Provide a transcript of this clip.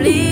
Please.